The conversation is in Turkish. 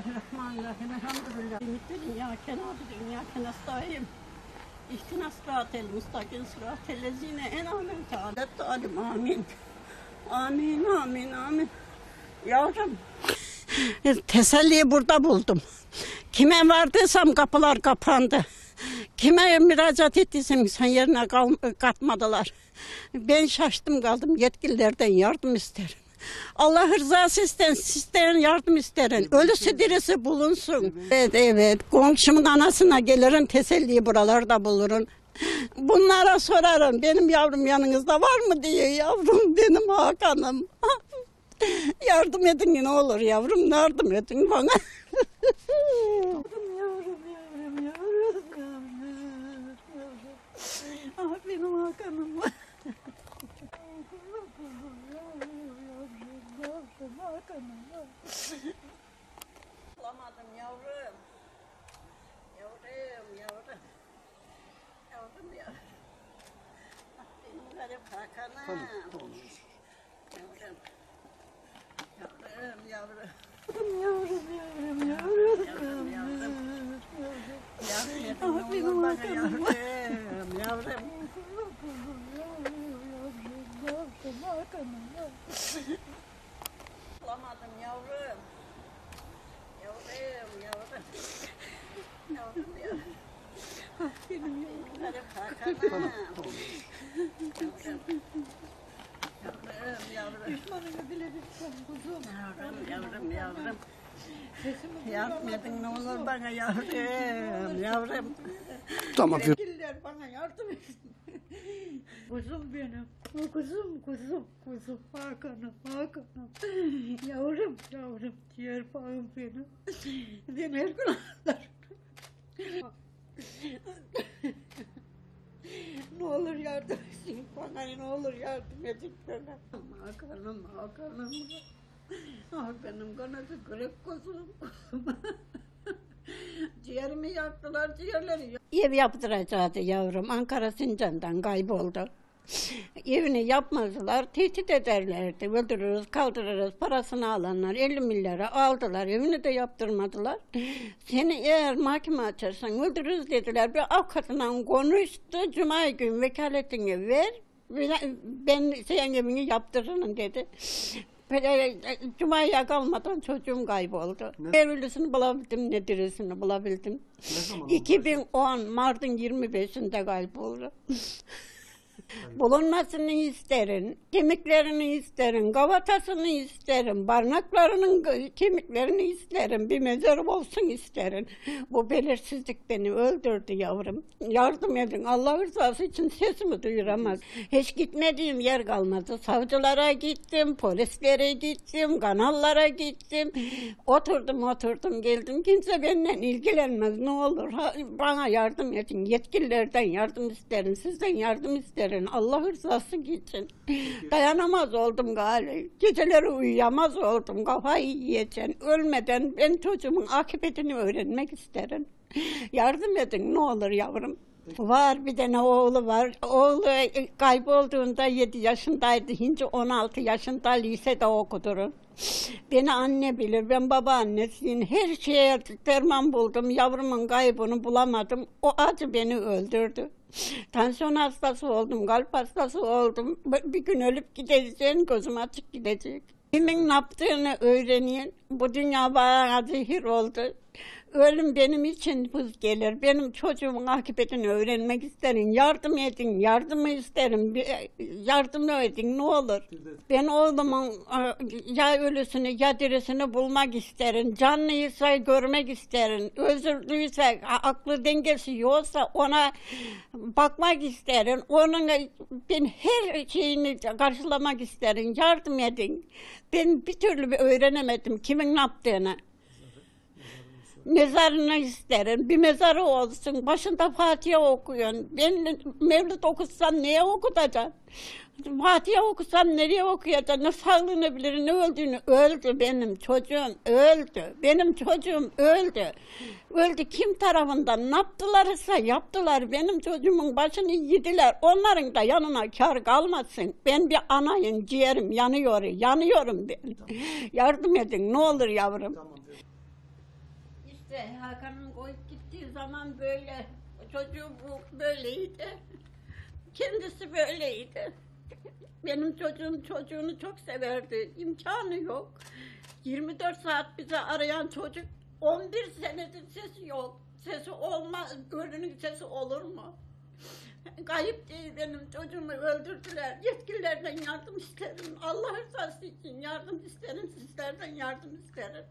Bismillahirrahmanirrahim. Elhamdülillah. Nimettin ya kenabi dünya kenastayim. İhtinas sıratel mustakin sıratel lezine en amen ta'alet alim amin. Amin amin amin. Yavrum. Teselliyi burada buldum. Kime vardıysam kapılar kapandı. Kime müracaat ettiysem sen yerine katmadılar. Ben şaştım kaldım yetkililerden yardım isterim. Allah rızası isteyen, isteyen yardım isterim. Ölüsü dirisi bulunsun. Evet evet komşumun anasına gelirim teselliyi buralarda bulurum. Bunlara sorarım benim yavrum yanınızda var mı diye yavrum benim Hakan'ım. yardım edin ne olur yavrum yardım edin bana. yavrum yavrum yavrum yavrum yavrum. Ah benim Hakan'ım. Bulamadım yavrum. Yavrum, yavrum. Yavrum ya. Benim garip Hakan'ım. Yavrum. Yavrum, yavrum. Yavrum, yavrum, yavrum. Yavrum, yavrum. Yardım Ah, edin oğlum bana yavrum. Yavrum. Bulamadım yavrum. Yavrum, yavrum. Yavrum ya. Benim garip Hakan'ım. Yavrum, yavrum. Düşmanını bile kuzum. Yavrum, yavrum, yavrum. Yardım edin ne olur bana yavrum, yavrum. Tamam. Yetkililer bana yardım etsin. kuzum benim. O kuzum, kuzum, kuzum. Hakan'ım, Hakan'ım. Yavrum, yavrum. Ciğer bağım benim. Ben her gün ağlarım. ne olur yardım etsin bana, ne olur yardım edin bana. Hakan'ım, Hakan'ım. Hakan'ım kanadı kırık kuzum. Ciğerimi yaktılar, ciğerleri Ev yaptıracaktı yavrum. Ankara Sincan'dan kayboldu. Evini yapmadılar, tehdit ederlerdi. Öldürürüz, kaldırırız, parasını alanlar 50 milyara aldılar. Evini de yaptırmadılar. Seni eğer mahkeme açarsan öldürürüz dediler. Bir avukatla konuştu. Cuma gün vekaletini ver. Ben senin evini yaptırırım dedi. Böyle, Cuma'ya kalmadan çocuğum kayboldu. Ne ölüsünü bulabildim, ne dirisini bulabildim. Ne zaman oldu? 2010 Mart'ın 25'inde kayboldu. Bulunmasını isterim, kemiklerini isterim, kavatasını isterim, barnaklarının kemiklerini isterim, bir mezarım olsun isterim. Bu belirsizlik beni öldürdü yavrum. Yardım edin, Allah rızası için sesimi duyuramaz. Hiç gitmediğim yer kalmadı. Savcılara gittim, polislere gittim, kanallara gittim. Oturdum, oturdum, geldim. Kimse benden ilgilenmez, ne olur. Bana yardım edin, yetkililerden yardım isterim, sizden yardım isterim. Allah rızası için. Dayanamaz oldum galiba. Geceleri uyuyamaz oldum. Kafayı yiyeceğim. Ölmeden ben çocuğumun akıbetini öğrenmek isterim. Yardım edin ne olur yavrum. Var bir tane oğlu var. Oğlu e, kaybolduğunda 7 yaşındaydı. Şimdi 16 yaşında lisede okudur. Beni anne bilir, ben baba annesiyim. Her şeye derman buldum. Yavrumun kaybını bulamadım. O acı beni öldürdü. Tansiyon hastası oldum, kalp hastası oldum. Bir gün ölüp gideceğim, gözüm açık gidecek. Kimin ne yaptığını öğreneyim. Bu dünya bana zehir oldu. Ölüm benim için hız gelir. Benim çocuğumun akıbetini öğrenmek isterim. Yardım edin, yardımı isterim. Bir- Yardım edin ne olur. Ben oğlumun e, ya ölüsünü ya dirisini bulmak isterim. Canlıysa görmek isterim. Özürlüyse, a- aklı dengesi yoksa ona bakmak isterim. Onun ben her şeyini karşılamak isterim. Yardım edin. Ben bir türlü bir öğrenemedim kimin ne yaptığını. Mezarını isterim. Bir mezarı olsun. Başında Fatiha okuyun. Ben Mevlüt okusan neye okutacaksın? Fatiha okusan nereye okuyacaksın? Ne sağlığını bilir, ne öldüğünü. Öldü benim çocuğum, öldü. Benim çocuğum öldü. Öldü kim tarafından ne yaptılarsa yaptılar. Benim çocuğumun başını yediler. Onların da yanına kar kalmasın. Ben bir anayım, ciğerim yanıyor, yanıyorum ben. Yardım edin ne olur yavrum. İşte Hakan'ın koyup gittiği zaman böyle, çocuğu bu böyleydi. Kendisi böyleydi. Benim çocuğum çocuğunu çok severdi. İmkanı yok. 24 saat bizi arayan çocuk 11 senedir sesi yok. Sesi olmaz. Ölünün sesi olur mu? Kayıp değil benim çocuğumu öldürdüler. Yetkililerden yardım isterim. Allah rızası için yardım isterim. Sizlerden yardım isterim.